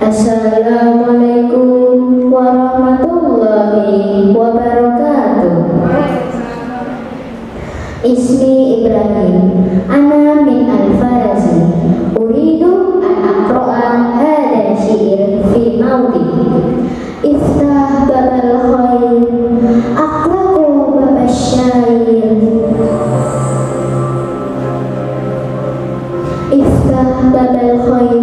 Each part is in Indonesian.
Assalamualaikum warahmatullahi wabarakatuh. Ismi Ibrahim, ana min al-Farazi. Uridu an aqra'a hada syi'r fi maudi. Iftah babal khair, aqraqu babal syair. Iftah babal khair,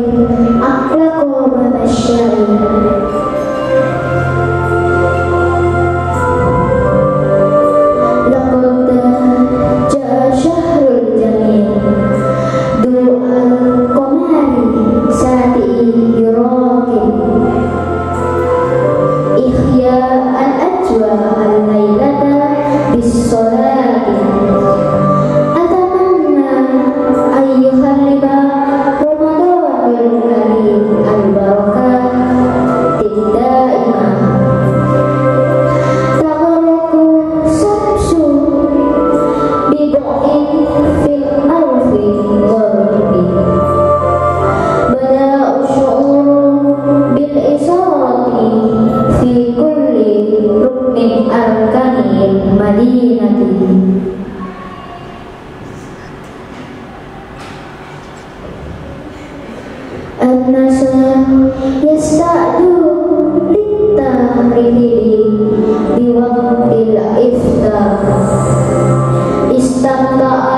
ayuda min arkanil madinati An-nasa yasta'du littamrihi biwaktil iftar. Istamta'a